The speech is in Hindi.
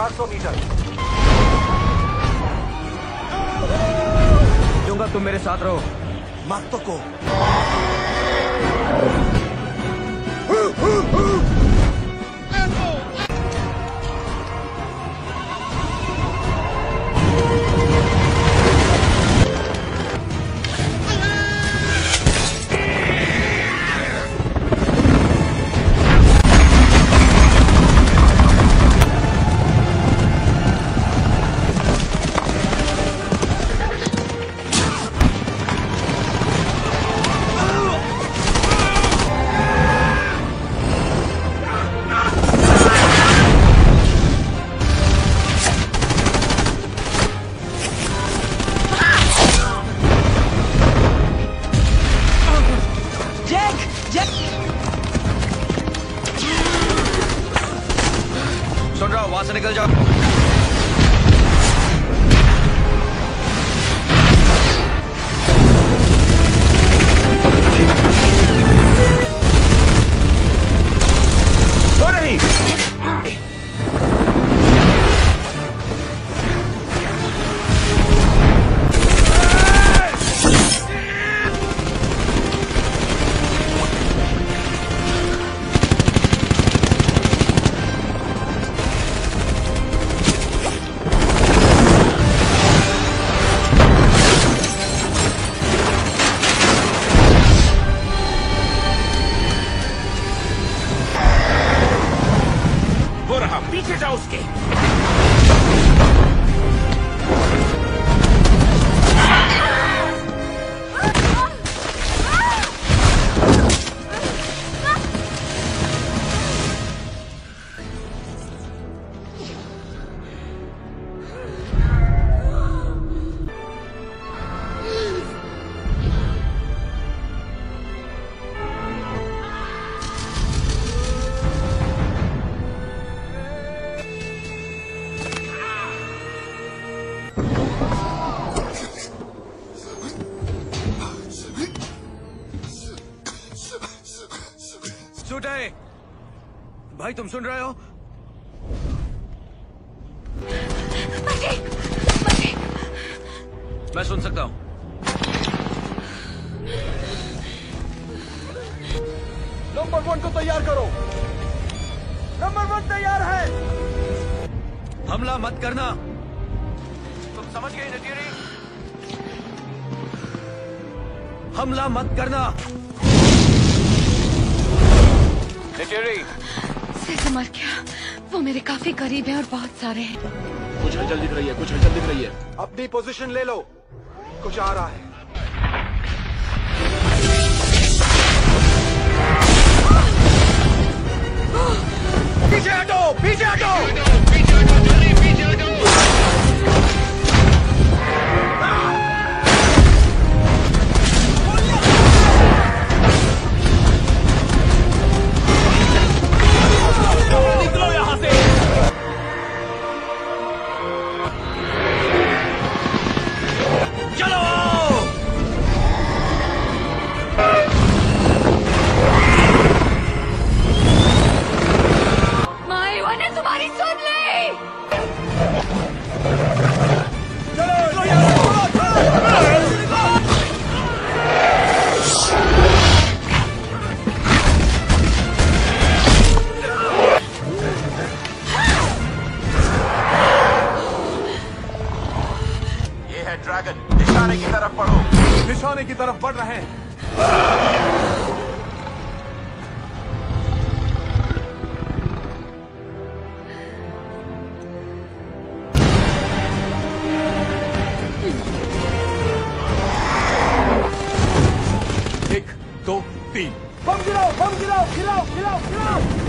200 मीटर। दूँगा तुम मेरे साथ रहो। मार्तो को। सूट है। भाई तुम सुन रहे हो? मैं सुन सकता हूँ। नंबर वन को तैयार करो। नंबर वन तैयार है। हमला मत करना। तुम समझ गए नतीरी हमला मत करना। से गया वो मेरे काफ़ी करीब है और बहुत सारे हैं कुछ हलचल दिख रही है कुछ हलचल दिख रही है। अपनी पोजीशन ले लो। कुछ आ रहा है। get out! Bobby, get out! Get out! Get out! Get out!